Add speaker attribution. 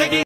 Speaker 1: conseguir.